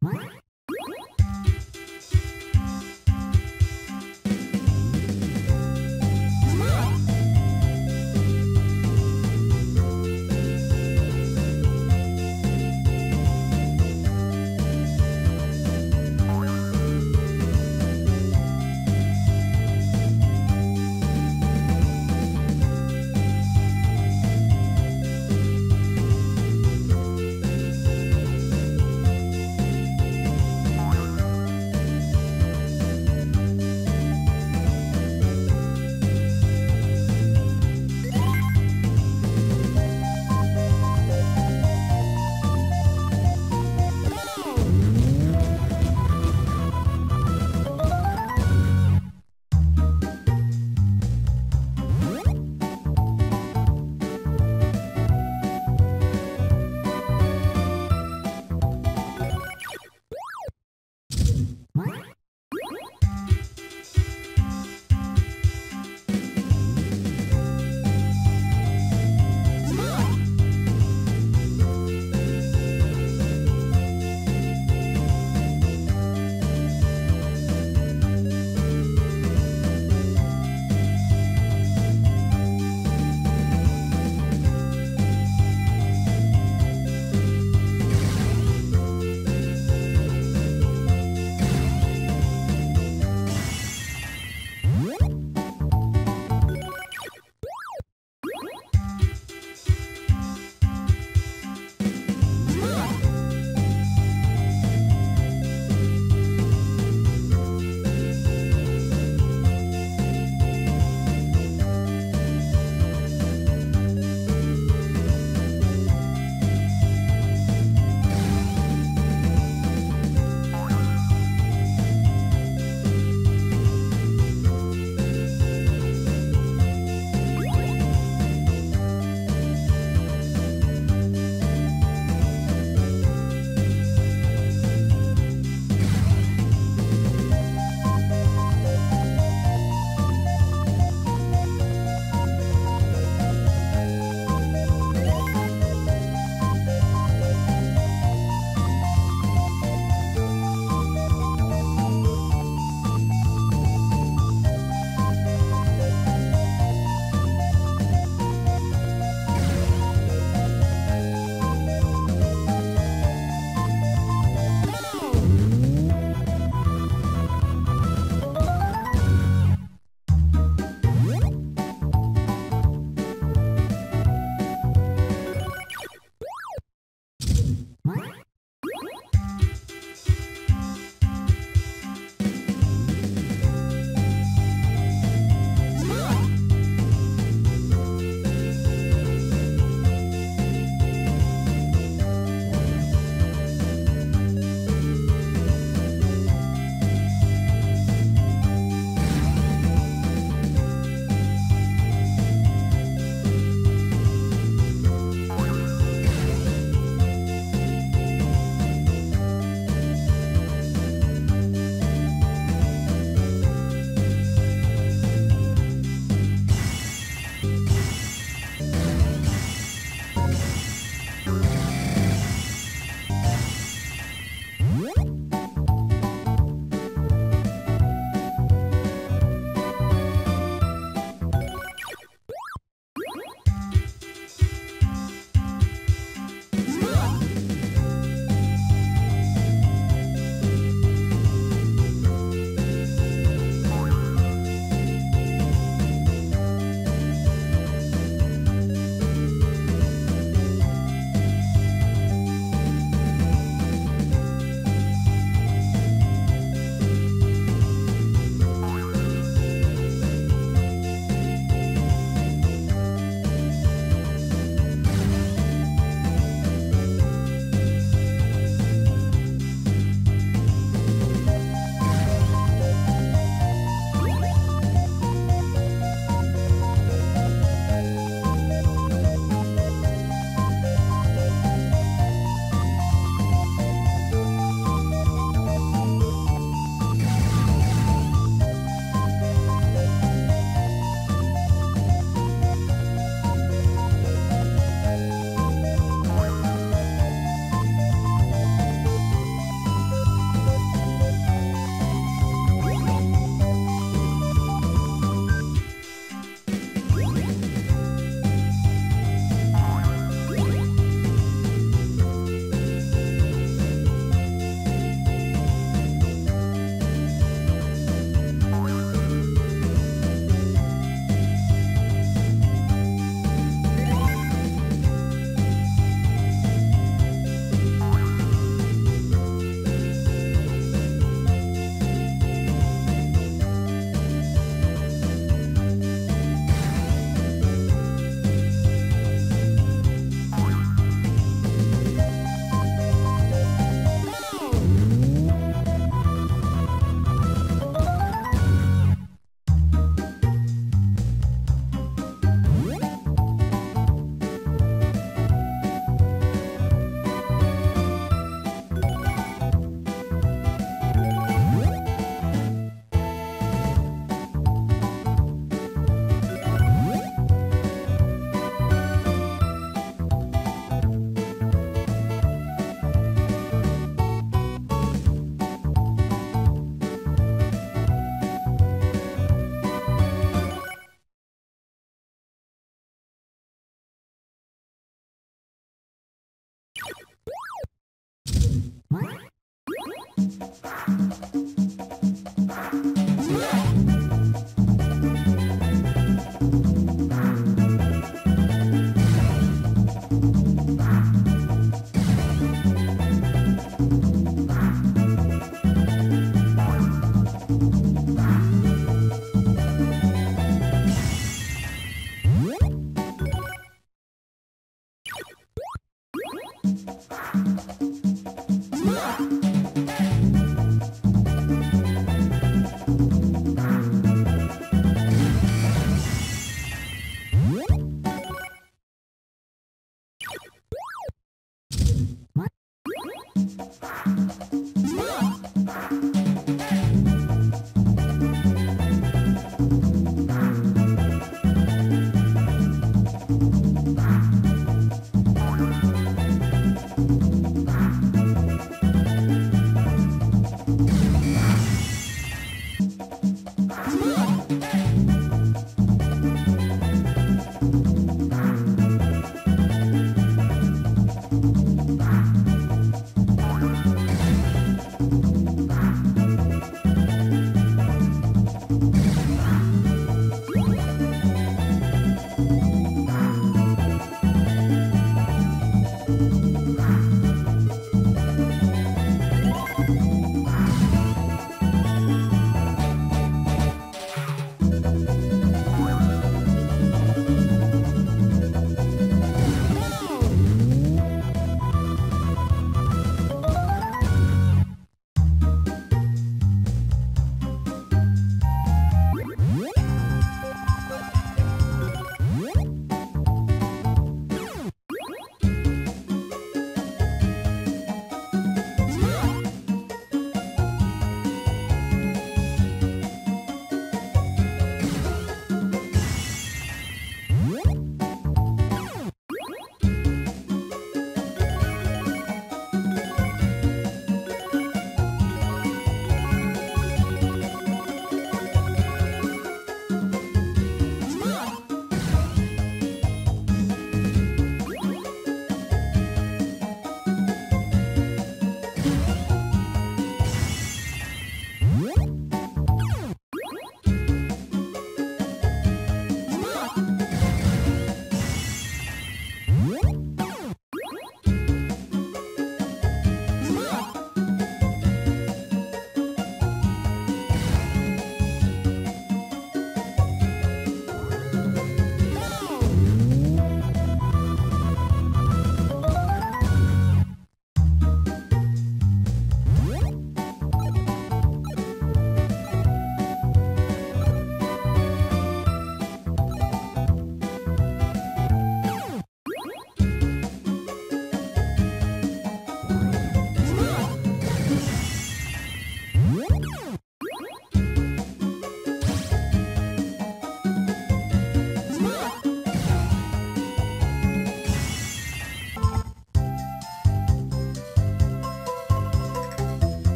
What?